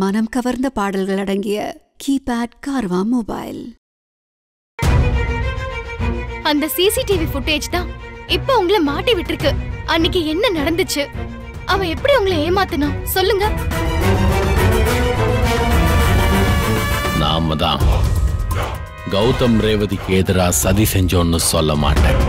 மனம் கவர்ந்த பாடல்கள் அடங்கிய கீபேட் கார்வா மொபைல். அந்த சிசிடிவி ஃபுட்டேஜ் தான் இப்ப உங்களை மாட்டி விட்டுருக்கு. அன்னைக்கு என்ன நடந்துச்சு? அவன் எப்படி உங்களை ஏமாத்தினான்? சொல்லுங்க. நாம தான் கௌதம் ரேவதிக்கு எதிராக சதி செஞ்சோன்னு சொல்ல மாட்டேன்.